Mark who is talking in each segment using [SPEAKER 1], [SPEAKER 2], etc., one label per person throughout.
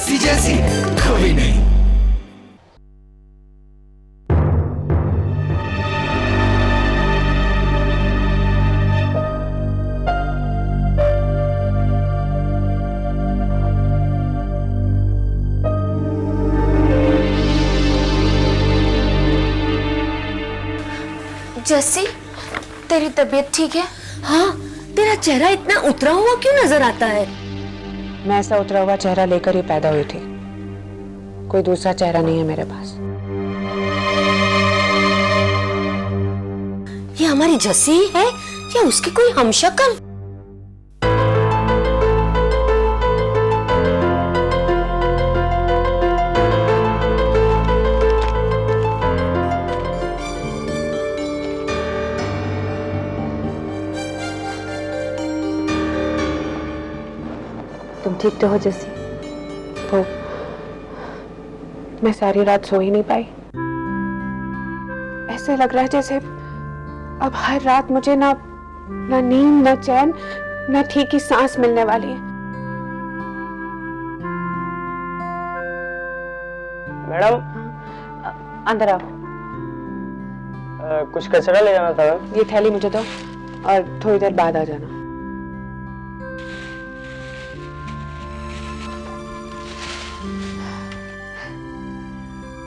[SPEAKER 1] जस्सी जैसी कोई नहीं।
[SPEAKER 2] जस्सी तेरी तबीयत ठीक है?
[SPEAKER 3] हाँ तेरा चेहरा इतना उतरा हुआ क्यों नज़र आता है?
[SPEAKER 4] मैं ऐसा उतरा हुआ चेहरा लेकर ही पैदा हुई थी। कोई दूसरा चेहरा नहीं है मेरे पास।
[SPEAKER 3] ये हमारी जसी है? या उसकी कोई हमशक्ल?
[SPEAKER 4] ठीक तो हो जैसी। वो मैं सारी रात सो ही नहीं पाई। ऐसे लग रहा है जैसे अब हर रात मुझे ना ना नींद ना चैन ना ठीक की सांस मिलने वाली है।
[SPEAKER 5] मैडम?
[SPEAKER 4] अंदर आओ।
[SPEAKER 5] कुछ कचरा ले जाना था
[SPEAKER 4] ये थैली मुझे दो और थोड़ी देर बाद आ जाना।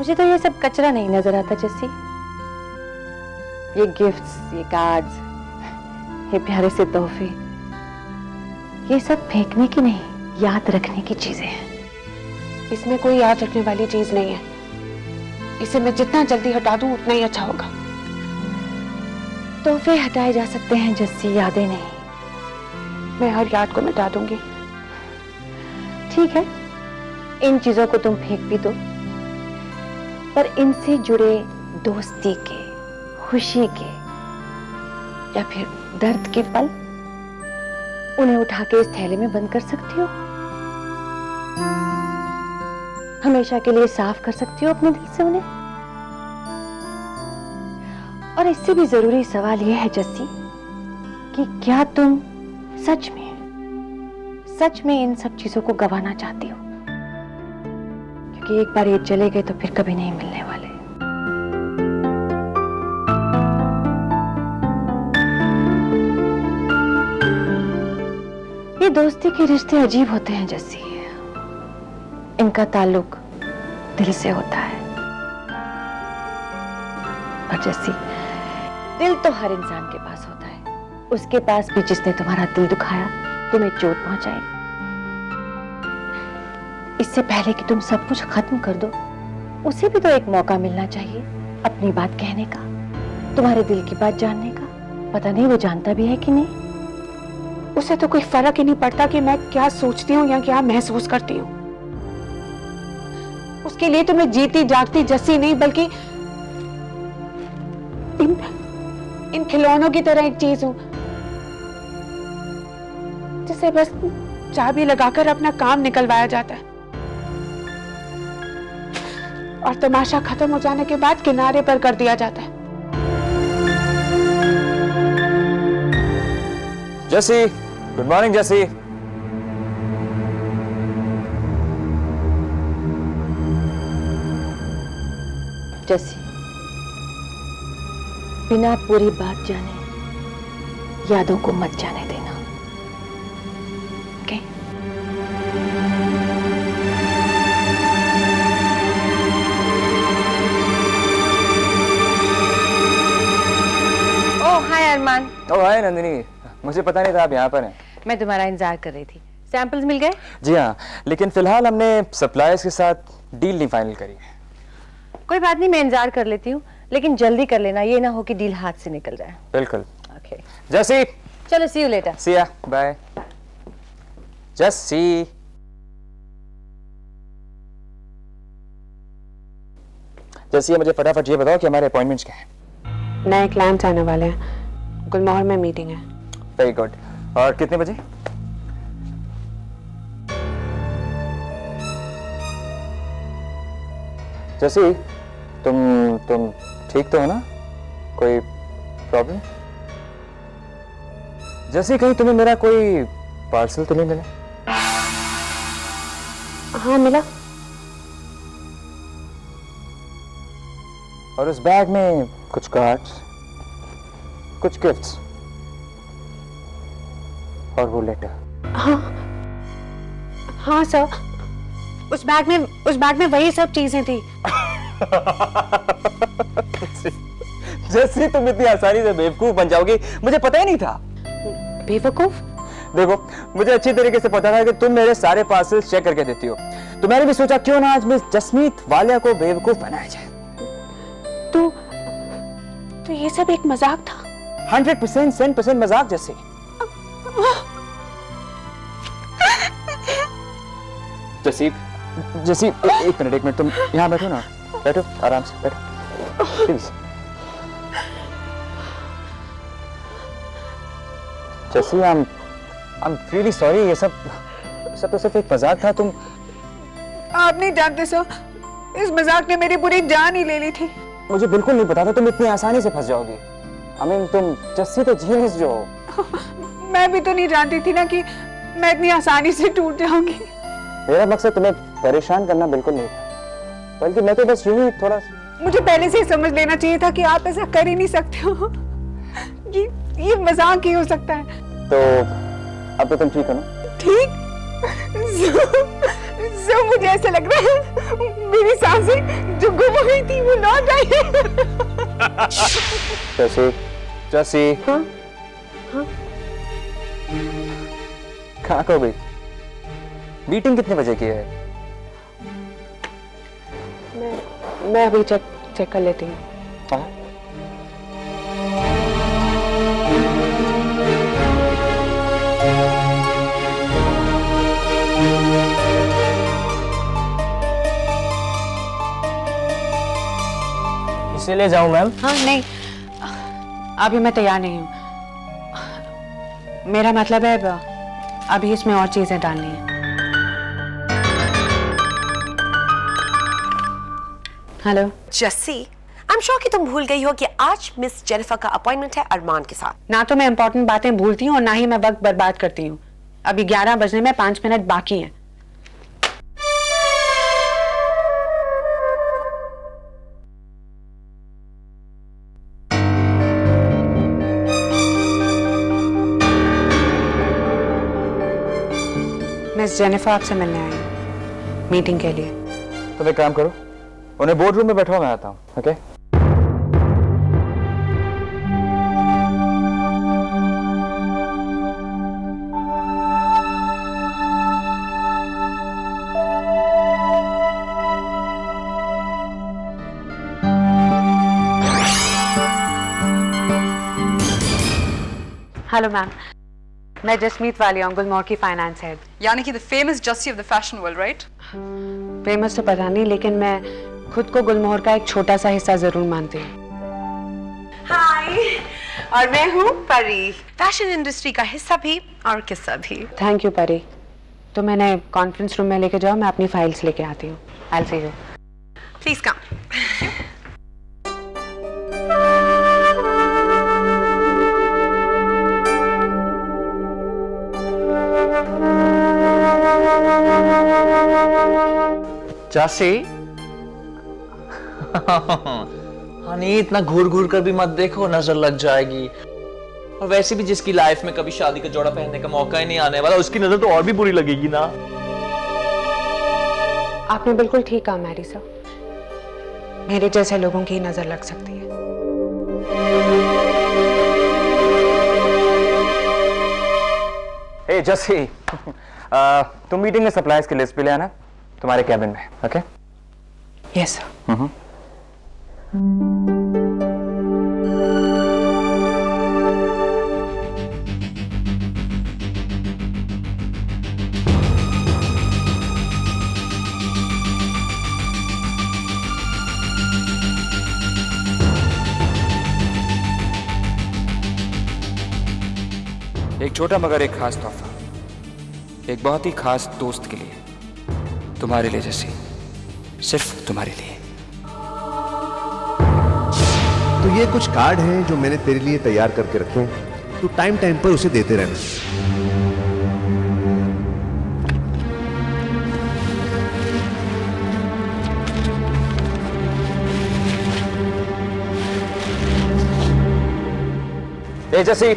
[SPEAKER 6] मुझे तो ये सब कचरा नहीं नज़र आता जैसी ये गिफ्ट्स ये कार्ड्स ये प्यारे से तोहफे, ये सब फेंकने की नहीं, याद रखने की चीज़ें हैं।
[SPEAKER 4] इसमें कोई याद रखने वाली चीज़ नहीं है। इसे मैं जितना जल्दी हटा दूँ, उतना ही अच्छा होगा।
[SPEAKER 6] तोहफे हटाए जा सकते हैं, जस्सी, यादें नहीं।
[SPEAKER 4] मैं हर याद को मिटा दूँगी।
[SPEAKER 6] ठीक है, इन चीज़ों को तुम फेंक भी दो। पर इनसे जुड़े दोस्ती के, खुशी के, या फिर दर्द के पल, उन्हें उठा के इस थैले में बंद कर सकती हो? हमेशा के लिए साफ़ कर सकती हो अपने दिल से उन्हें? और इससे भी ज़रूरी सवाल यह है, जस्सी, कि क्या तुम सच में सच में इन सब चीज़ों को गवाना चाहती हो? क्योंकि एक बार ये चले गए तो फिर कभी नहीं मिलने वाले। ये दोस्ती के रिश्ते अजीब होते हैं जस्सी इनका ताल्लुक दिल से होता है। और जस्सी दिल तो हर इंसान के पास होता है। उसके पास भी जिसने तुम्हारा दिल दुखाया, तुम्हें चोट पहुंचाई। इससे पहले कि तुम सब कुछ खत्म कर दो, उसे भी तो एक मौका मिलना चाहिए अपनी बात कहने का, तुम्हारे दिल की बात जानने का। पता नहीं वो जानता भी है कि नहीं।
[SPEAKER 4] उसे तो कोई फ़र्क ही नहीं पड़ता कि मैं क्या सोचती हूँ या क्या महसूस करती हूँ। उसके लिए तो मैं जीती जागती जस्सी नहीं, बल्कि इन इन खिलौनों की तरह एक चीज़ हूँ। जिसे बस चाबी लगाकर अपना काम निकलवाया जाता है। और तमाशा खत्म हो जाने के बाद किनारे पर कर दिया जाता है।
[SPEAKER 7] जैसी गुड मॉर्निंग जैसी।
[SPEAKER 6] जैसी बिना पूरी बात जाने यादों को मत जाने देना अरमान
[SPEAKER 7] ओ हाय नंदिनी। मुझे पता नहीं था आप यहाँ पर हैं।
[SPEAKER 6] मैं तुम्हारा इंतज़ार कर रही थी। सैंपल्स मिल गए?
[SPEAKER 7] जी हाँ लेकिन फ़िलहाल हमने सप्लायर्स के साथ डील नहीं फाइनल करी।
[SPEAKER 6] कोई बात नहीं मैं इंतज़ार कर लेती हूँ लेकिन जल्दी कर लेना ये ना हो कि डील हाथ से निकल जाए।
[SPEAKER 7] बिल्कुल।
[SPEAKER 6] ओके
[SPEAKER 7] जैसी।
[SPEAKER 6] चलो सी यू लेटर
[SPEAKER 7] सी या बाय जैसी। जैसी मुझे फटाफट ये बताओ कि हमारे अपॉइंटमेंट्स क्या हैं।
[SPEAKER 4] नए क्लाइंट्स आने वाले हैं। गुलमोहर में मीटिंग है।
[SPEAKER 7] वेरी गुड और कितने बजे? जैसी तुम तुम ठीक तो हो ना? कोई प्रॉब्लम जैसी कहीं तुम्हें मेरा कोई पार्सल तो नहीं मिला?
[SPEAKER 4] हाँ मिला।
[SPEAKER 7] और उस बैग में कुछ कार्ड्स कुछ गिफ्ट्स और वो लेटर
[SPEAKER 4] हाँ। हाँ सर उस बैग में उस बैग में वही सब चीज़ें थी।
[SPEAKER 7] जैसे तुम इतनी आसानी से बेवकूफ़ बन जाओगी मुझे पता ही नहीं था।
[SPEAKER 4] बेवकूफ़?
[SPEAKER 7] देखो मुझे अच्छी तरीके से पता था कि तुम मेरे सारे पार्सल चेक करके देती हो। तो मैंने भी सोचा क्यों ना आज मिस जसमीत वालिया को बेवकूफ़ बनाया जाए।
[SPEAKER 4] तो तो ये सब एक मज़ाक था?
[SPEAKER 7] हंड्रेड परसेंट सेंट परसेंट मज़ाक जैसे। जसीब जसीब ए, एक मिनट एक मिनट तुम यहाँ बैठो ना। बैठो आराम से बैठो। Please Jassi I am I am really sorry ये सब सब तो सिर्फ़ एक मज़ाक था तुम
[SPEAKER 4] आप नहीं जानते सर। इस मज़ाक ने मेरी पूरी जान ही ले ली थी।
[SPEAKER 7] मुझे बिल्कुल नहीं पता था तुम इतनी आसानी से फंस जाओगी। आई मीन तुम जस्सी तो जीनियस जो
[SPEAKER 4] मैं भी तो नहीं जानती थी ना कि मैं इतनी आसानी से टूट जाऊँगी।
[SPEAKER 7] मेरा मकसद तुम्हें परेशान करना बिल्कुल नहीं था। बल्कि मैं तो बस यूँ ही थोड़ा
[SPEAKER 4] मुझे पहले से ही समझ लेना चाहिए था कि आप ऐसा कर ही नहीं सकते हो। ये ये मज़ाक ही हो सकता है?
[SPEAKER 7] तो अब तो तुम ठीक हो ना?
[SPEAKER 4] ठीक? जो मुझे ऐसा लग रहा है। मेरी साँसें जो गुम हो गई थी वो लौट आई है।
[SPEAKER 7] जसी जसी
[SPEAKER 4] हाँ? हाँ?
[SPEAKER 7] कहाँ खो गई मीटिंग कितने बजे की है
[SPEAKER 4] मैं मैं अभी चेक चेक कर लेती हूँ
[SPEAKER 7] हाँ?
[SPEAKER 5] इसीलिए जाऊँ मैम
[SPEAKER 4] हाँ नहीं अभी मैं तैयार नहीं हूँ। मेरा मतलब है अभी इसमें और चीज़ें डालनी है। Hello.
[SPEAKER 3] Jassi I am sure कि तुम भूल गई हो कि आज मिस जेनिफर का अपॉइंटमेंट है अरमान के साथ।
[SPEAKER 4] ना तो मैं इंपॉर्टेंट बातें भूलती हूँ और ना ही मैं वक्त बर्बाद करती हूँ। अभी 11 बजने में पाँच मिनट बाकी हैं। मिस जेनिफर आपसे मिलने आई हूँ मीटिंग के लिए।
[SPEAKER 7] तुम एक काम करो उन्हें बोर्ड रूम में बैठो मैं आता हूँ ओके
[SPEAKER 4] हेलो मैम मैं जसमीत वाली हूँ गुलमोहर की फाइनेंस हेड
[SPEAKER 8] यानी कि the famous Jassi of the fashion world right
[SPEAKER 4] famous तो पता नहीं लेकिन मैं खुद को गुलमोहर का एक छोटा सा हिस्सा ज़रूर मानती हूँ।
[SPEAKER 3] हाय और मैं हूँ परी। फ़ैशन इंडस्ट्री का हिस्सा भी और किस्सा भी।
[SPEAKER 4] थैंक यू परी। तो मैंने कॉन्फ्रेंस रूम में लेके जाओ मैं अपनी फाइल्स लेके आती हूँ। I see you
[SPEAKER 3] please come
[SPEAKER 1] Jassi honey इतना घूर घूर कर भी मत देखो नज़र लग जाएगी। और वैसे भी जिसकी लाइफ में कभी शादी का जोड़ा पहनने का मौका ही नहीं आने वाला उसकी नज़र तो और भी बुरी लगेगी ना।
[SPEAKER 4] आपने बिल्कुल ठीक कहा मैरी साहब मेरे जैसे लोगों की नज़र लग सकती है।
[SPEAKER 7] ए जसी तुम मीटिंग में सप्लाईज की लिस्ट भी ले आना। तुम्हारे कैबिन में ओके
[SPEAKER 4] यस सर
[SPEAKER 9] एक छोटा मगर एक खास तोहफा। एक बहुत ही खास दोस्त के लिए। तुम्हारे लिए जैसी। सिर्फ़ तुम्हारे लिए।
[SPEAKER 10] तो ये कुछ कार्ड हैं जो मैंने तेरे लिए तैयार करके रखे हैं। तो टाइम टाइम पर उसे देते रहना।
[SPEAKER 7] जैसी।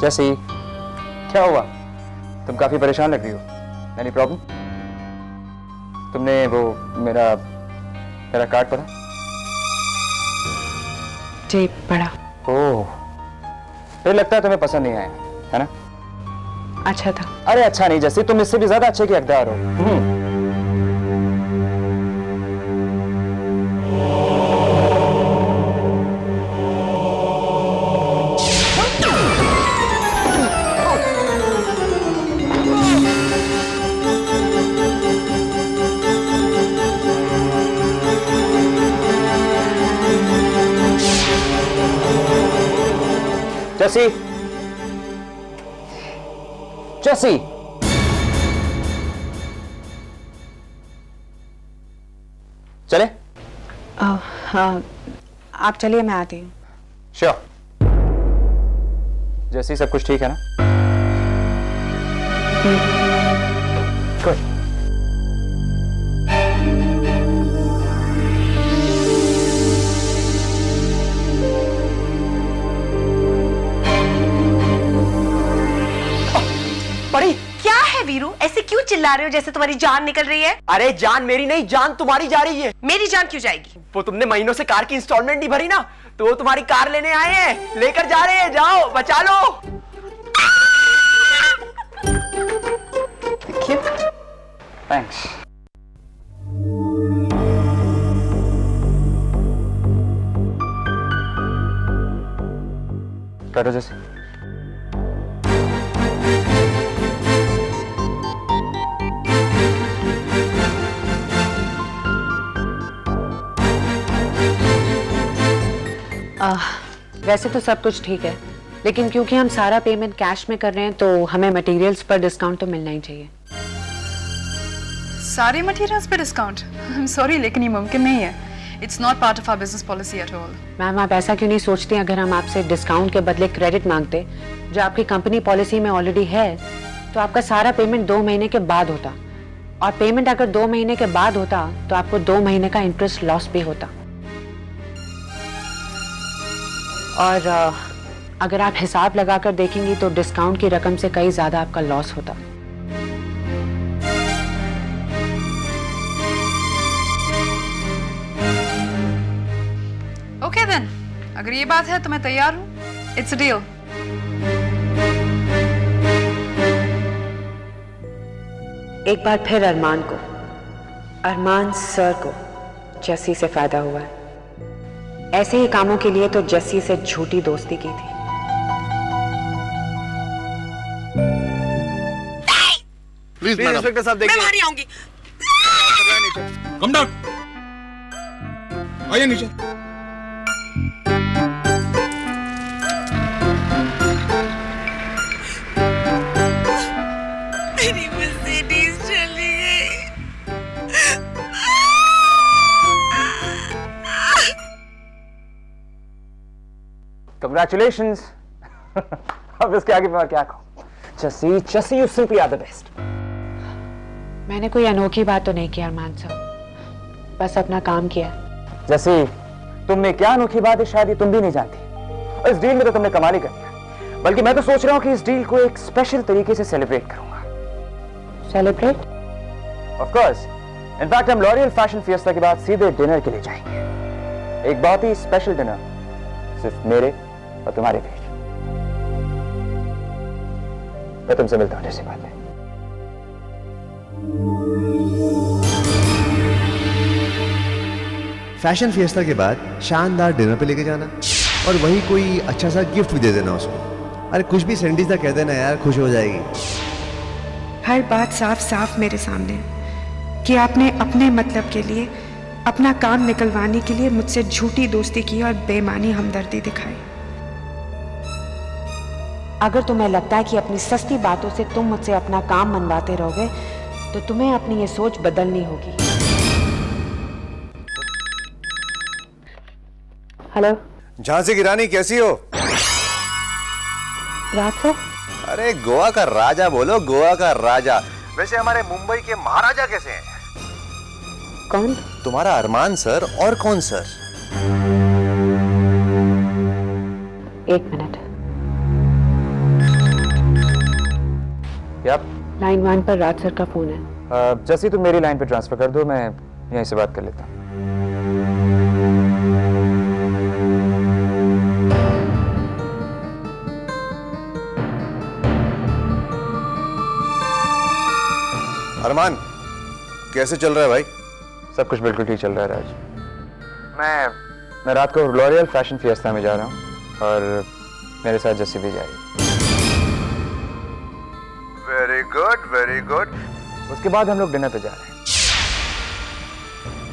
[SPEAKER 7] जैसी क्या हुआ? तुम काफ़ी परेशान लग रही हो। एनी प्रॉब्लम तुमने वो मेरा मेरा कार्ड पढ़ा?
[SPEAKER 4] जी पढ़ा।
[SPEAKER 7] ओह। फिर लगता है तुम्हें पसंद नहीं आया है ना?
[SPEAKER 4] अच्छा था।
[SPEAKER 7] अरे अच्छा नहीं जैसे तुम इससे भी ज़्यादा अच्छे के हकदार हो। हम्म। जैसी जैसी चले
[SPEAKER 4] हाँ आप चलिए मैं आती हूँ।
[SPEAKER 7] श्योर जैसी सब कुछ ठीक है ना? गुड
[SPEAKER 3] ऐसे क्यों चिल्ला रहे हो जैसे तुम्हारी जान निकल रही है?
[SPEAKER 11] अरे जान मेरी नहीं जान तुम्हारी जा रही है।
[SPEAKER 3] मेरी जान क्यों जाएगी?
[SPEAKER 11] वो तुमने महीनों से कार की इंस्टॉलमेंट नहीं भरी ना तो वो तुम्हारी कार लेने आए हैं। लेकर जा रहे हैं जाओ बचा लो।
[SPEAKER 7] थैंक्स करो जैसे।
[SPEAKER 4] आ, वैसे तो सब कुछ ठीक है लेकिन क्योंकि हम सारा पेमेंट कैश में कर रहे हैं तो हमें मटेरियल्स पर डिस्काउंट तो मिलना ही चाहिए।
[SPEAKER 8] सारे मटेरियल्स पे डिस्काउंट आई एम सॉरी लेकिन ये मुमकिन नहीं है। It's not part of our business policy at all
[SPEAKER 4] ma'am आप ऐसा क्यों नहीं सोचते अगर हम आपसे डिस्काउंट के बदले क्रेडिट मांगते जो आपकी कंपनी पॉलिसी में ऑलरेडी है तो आपका सारा पेमेंट दो महीने के बाद होता। और पेमेंट अगर दो महीने के बाद होता तो आपको दो महीने का इंटरेस्ट लॉस भी होता। और अगर आप हिसाब लगाकर देखेंगी तो डिस्काउंट की रकम से कई ज़्यादा आपका लॉस होता।
[SPEAKER 8] ओके देन अगर ये बात है तो मैं तैयार हूँ। इट्स डील
[SPEAKER 4] एक बार फिर अरमान को अरमान सर को जैसी से फ़ायदा हुआ है। ऐसे ही कामों के लिए तो जस्सी से झूठी दोस्ती की थी।
[SPEAKER 10] प्लीज़
[SPEAKER 11] इंस्पेक्टर साहब देखिए।
[SPEAKER 3] मैं आऊँगी।
[SPEAKER 12] कम डाउन आइए नीचे।
[SPEAKER 7] कंग्रेचुलेशन अब इसके आगे मैं क्या कहूँ? Jassi Jassi you simply are the best
[SPEAKER 4] मैंने कोई अनोखी बात तो नहीं की अरमान साहब। बस अपना काम किया।
[SPEAKER 7] जैसे तुम में क्या अनोखी बात है शायद तुम भी नहीं जानती। और इस डील में तो तुमने कमाल ही कर दिया। बल्कि मैं तो सोच रहा हूँ कि इस डील को एक स्पेशल तरीके से सेलिब्रेट करूँगा।
[SPEAKER 4] Celebrate
[SPEAKER 7] of course in fact हम लॉरियल फ़ैशन फिएस्टा के बाद सीधे डिनर के लिए जाएँगे। एक बहुत ही स्पेशल डिनर सिर्फ़ मेरे और तुम्हारे बीच। मैं तुमसे मिलता हूँ जैसी बात है।
[SPEAKER 10] फ़ैशन फिएस्टा के बाद शानदार डिनर पे लेके जाना और वही कोई अच्छा सा गिफ्ट भी दे देना उसको। अरे कुछ भी सेंडीज कह देना यार खुश हो जाएगी।
[SPEAKER 4] हर बात साफ़ साफ़ मेरे सामने कि आपने अपने मतलब के लिए अपना काम निकलवाने के लिए मुझसे झूठी दोस्ती की और बेमानी हमदर्दी दिखाई। अगर तुम्हें लगता है कि अपनी सस्ती बातों से तुम मुझसे अपना काम मनवाते रहोगे तो तुम्हें अपनी ये सोच बदलनी होगी। हेलो?
[SPEAKER 10] झांसी की रानी कैसी हो?
[SPEAKER 4] रात सर?
[SPEAKER 10] अरे गोवा का राजा बोलो गोवा का राजा। वैसे हमारे मुंबई के महाराजा कैसे हैं?
[SPEAKER 4] कौन?
[SPEAKER 10] तुम्हारा अरमान सर और कौन सर?
[SPEAKER 4] एक मिनट।
[SPEAKER 7] क्या
[SPEAKER 4] लाइन वन पर राज सर का फ़ोन है।
[SPEAKER 7] जैसे ही तुम मेरी लाइन पे ट्रांसफ़र कर दो मैं यहीं से बात कर लेता हूँ।
[SPEAKER 10] अरमान कैसे चल रहा है भाई?
[SPEAKER 7] सब कुछ बिल्कुल ठीक चल रहा है राज। मैं मैं रात को लॉरियल फ़ैशन फिएस्टा में जा रहा हूँ और मेरे साथ जस्सी भी जाएगी
[SPEAKER 10] वेरी गुड वेरी गुड
[SPEAKER 7] उसके बाद हम लोग डिनर पे जा रहे हैं।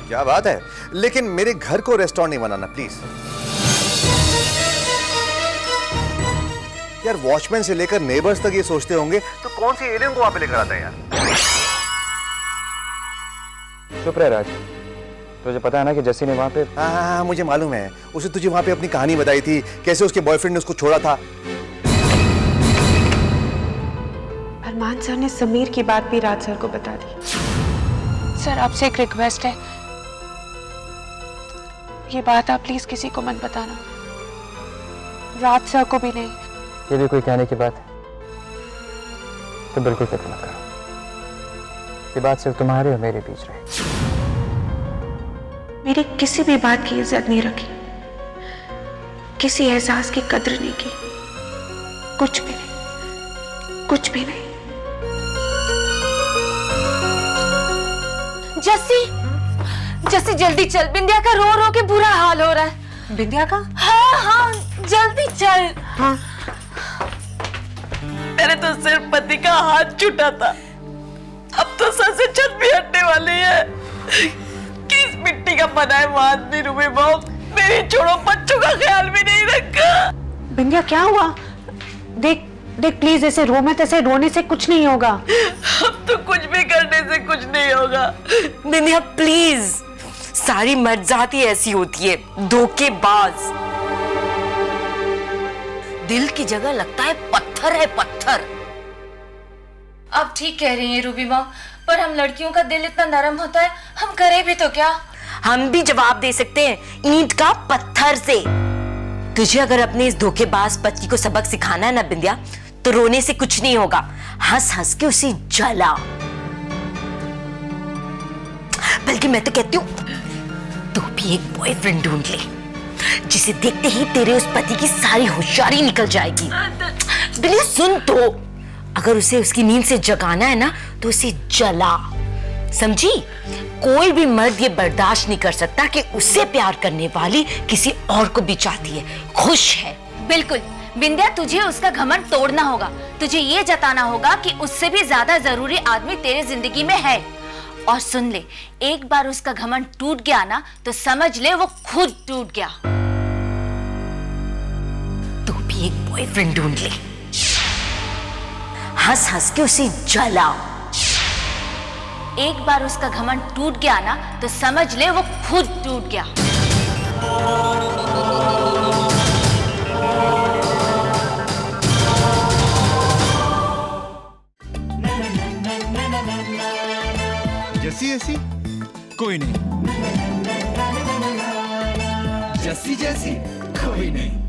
[SPEAKER 10] क्या बात है? लेकिन मेरे घर को रेस्टोरेंट नहीं बनाना प्लीज़ यार वॉचमैन से लेकर नेबर्स तक ये सोचते होंगे तो कौन सी एलियन को वहाँ पे लेकर आता है यार?
[SPEAKER 7] चुप रह राज। तुझे पता है ना कि जस्सी ने वहाँ पे
[SPEAKER 10] हाँ हाँ हाँ मुझे मालूम है। उसे तुझे वहाँ पे अपनी कहानी बताई थी कैसे उसके बॉयफ्रेंड ने उसको छोड़ा था।
[SPEAKER 6] अरमान सर ने समीर की बात भी राज सर को बता दी।
[SPEAKER 2] सर आपसे एक रिक्वेस्ट है। ये बात आप प्लीज़ किसी को मत बताना। राज सर को भी नहीं।
[SPEAKER 7] ये भी कोई कहने की बात है? तो बिल्कुल फ़िक्र मत करो। ये बात सिर्फ़ तुम्हारे और मेरे बीच रहे।
[SPEAKER 2] मेरी किसी भी बात की इज़्ज़त नहीं रखी। किसी एहसास की कद्र नहीं की। कुछ भी नहीं। कुछ भी नहीं।
[SPEAKER 13] जस्सी जस्सी जल्दी चल। बिंदिया का रो रो के बुरा हाल हो रहा है।
[SPEAKER 6] बिंदिया का?
[SPEAKER 13] हाँ हाँ जल्दी चल।
[SPEAKER 6] हाँ।
[SPEAKER 14] मेरे तो सिर्फ़ पति का हाथ छूटा था। अब तो सर से छत भी हटने वाली है। किस मिट्टी का बना है वो आदमी रूबी बहू मेरे छोड़ो बच्चों का ख्याल भी नहीं रखा।
[SPEAKER 4] बिंदिया क्या हुआ? देख देख प्लीज़ ऐसे रो मत ऐसे रोने से कुछ नहीं होगा।
[SPEAKER 14] अब तो कुछ भी करने से कुछ नहीं होगा।
[SPEAKER 3] बिंदिया प्लीज़ सारी मर्द जाति ऐसी होती है धोखेबाज। दिल की जगह लगता है पत्थर है पत्थर।
[SPEAKER 13] आप ठीक कह रही हैं रूबी माँ पर हम लड़कियों का दिल इतना नरम होता है हम करें भी तो क्या?
[SPEAKER 3] हम भी जवाब दे सकते हैं ईंट का पत्थर से। तुझे अगर अपने इस धोखेबाज पति को सबक सिखाना है ना बिंदिया तो रोने से कुछ नहीं होगा। हंस हंस के उसे जला। बल्कि मैं तो कहती हूँ, तू भी एक बॉयफ्रेंड ढूंढ ले, जिसे देखते ही तेरे उस पति की सारी होशियारी निकल जाएगी। बिल्कुल सुन तो। अगर उसे उसकी नींद से जगाना है ना तो उसे जला। समझी? कोई भी मर्द ये बर्दाश्त नहीं कर सकता कि उससे प्यार करने वाली किसी और को भी चाहती है। खुश है।
[SPEAKER 13] बिल्कुल। बिंदिया तुझे उसका घमंड तोड़ना होगा। तुझे ये जताना होगा कि उससे भी ज़्यादा ज़रूरी आदमी तेरे ज़िंदगी में है। और सुन ले, एक बार उसका घमंड टूट गया ना तो समझ ले वो खुद टूट गया।
[SPEAKER 3] तू भी एक बॉयफ्रेंड ढूंढ ले। हंस हंस के उसे जला
[SPEAKER 13] एक बार उसका घमंड टूट गया ना तो समझ ले वो खुद टूट गया।
[SPEAKER 12] जैसी ऐसी कोई नहीं जैसी जैसी कोई नहीं